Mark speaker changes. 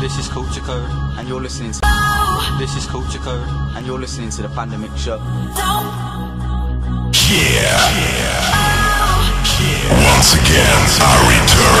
Speaker 1: This is Culture Code, and you're listening to. This is Culture Code, and you're listening to the Pandemic Show.
Speaker 2: Yeah. yeah. Once again, I return.